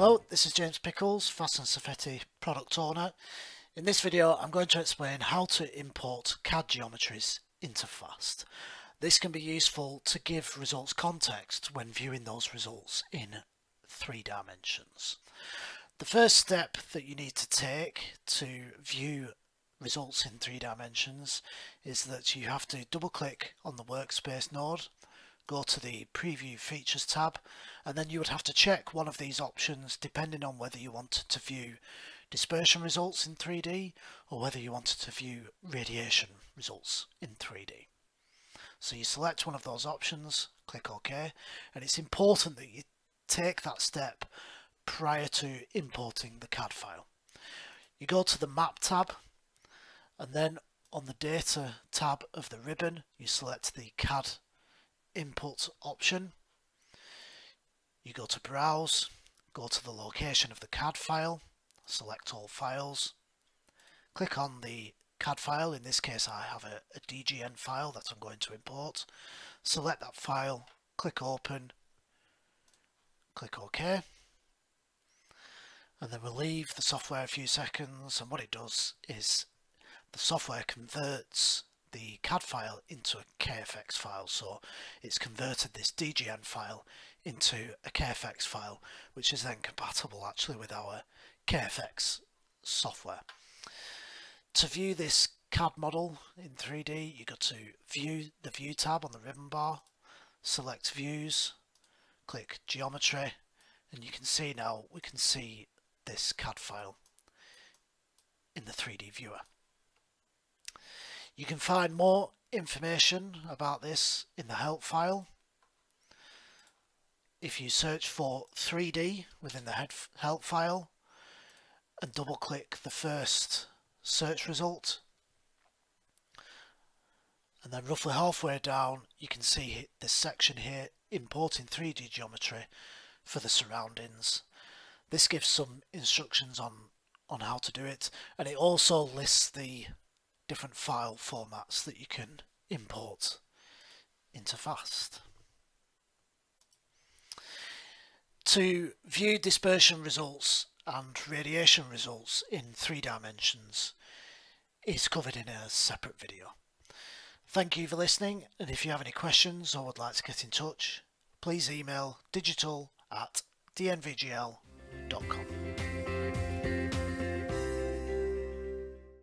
Hello, this is James Pickles, Phast and Safeti product owner. In this video I'm going to explain how to import CAD geometries into Phast. This can be useful to give results context when viewing those results in three dimensions. The first step that you need to take to view results in three dimensions is that you have to double click on the workspace node go to the preview features tab and then you would have to check one of these options depending on whether you wanted to view dispersion results in 3D or whether you wanted to view radiation results in 3D. So you select one of those options, click OK, and it's important that you take that step prior to importing the CAD file. You go to the Map tab and then on the Data tab of the ribbon you select the CAD input option. You go to browse, go to the location of the CAD file, select all files, click on the CAD file, in this case I have a, a DGN file that I'm going to import, select that file, click open, click OK. And then we'll leave the software a few seconds. And what it does is the software converts the CAD file into a KFX file. So it's converted this DGN file into a KFX file, which is then compatible actually with our KFX software. To view this CAD model in 3D, you go to view the view tab on the ribbon bar, select views, click geometry, and you can see now we can see this CAD file in the 3D viewer. You can find more information about this in the help file. If you search for 3D within the help file and double click the first search result and then roughly halfway down you can see this section here importing 3D geometry for the surroundings. This gives some instructions on on how to do it and it also lists the different file formats that you can import into Phast. To view dispersion results and radiation results in three dimensions is covered in a separate video. Thank you for listening and if you have any questions or would like to get in touch please email digital at dnvgl.com.